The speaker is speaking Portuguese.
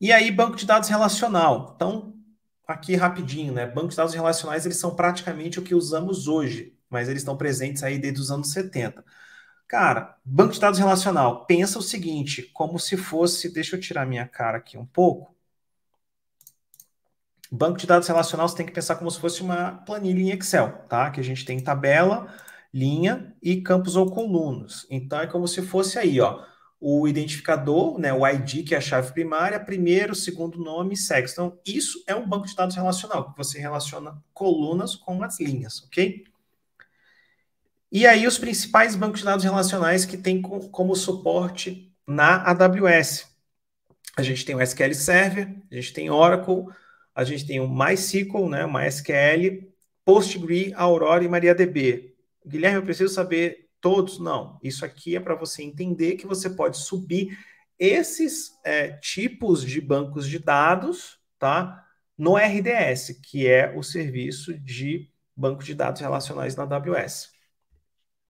E aí, banco de dados relacional. Então, aqui rapidinho, né? Banco de dados relacionais, eles são praticamente o que usamos hoje, mas eles estão presentes aí desde os anos 70. Cara, banco de dados relacional, pensa o seguinte, como se fosse, deixa eu tirar minha cara aqui um pouco. Banco de dados relacional, você tem que pensar como se fosse uma planilha em Excel, tá? Que a gente tem tabela, linha e campos ou colunas. Então, é como se fosse aí, ó, o identificador, né, o ID, que é a chave primária, primeiro, segundo nome sexo. Então, isso é um banco de dados relacional, que você relaciona colunas com as linhas, ok? E aí, os principais bancos de dados relacionais que tem como suporte na AWS. A gente tem o SQL Server, a gente tem Oracle, a gente tem o MySQL, né, o MySQL, PostgreSQL, Aurora e MariaDB. Guilherme, eu preciso saber todos? Não. Isso aqui é para você entender que você pode subir esses é, tipos de bancos de dados, tá? No RDS, que é o serviço de banco de dados relacionais na AWS.